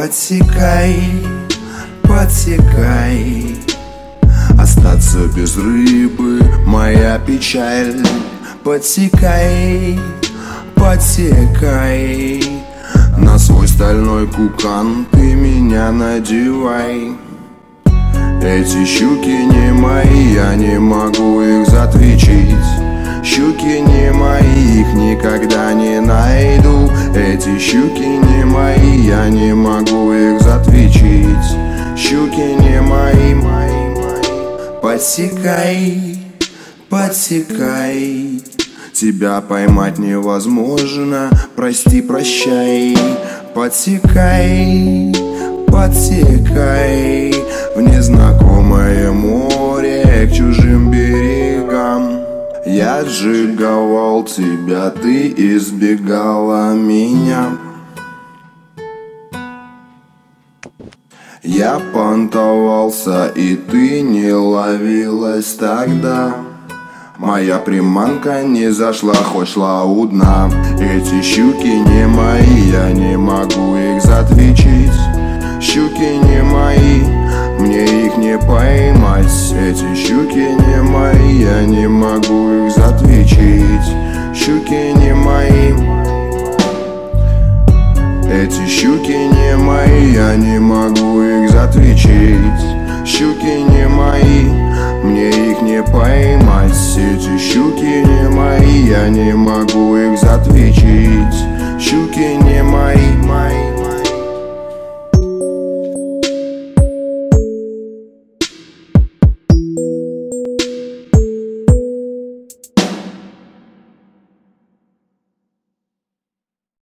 Подсекай, подсекай. Остаться без рыбы, моя печаль. Подсекай, подсекай. На свой стальной кукан ты меня надевай. Эти щуки не мои, я не могу их затвичить Щуки не мои, их никогда не найду. Эти щуки не не могу их затвичить. Щуки не мои, мои, мои. Подсекай, подсекай. Тебя поймать невозможно, прости, прощай. Подсекай, подсекай. В незнакомое море к чужим берегам. Я сжиговал тебя, ты избегала меня Я понтовался, и ты не ловилась тогда. Моя приманка не зашла, хоть шла у дна Эти щуки не мои, я не могу их затвичить. Щуки не мои, мне их не поймать Эти щуки не мои, я не могу их затвичить Щуки не мои, мне их не поймать. Эти щуки не мои, я не могу их затвичить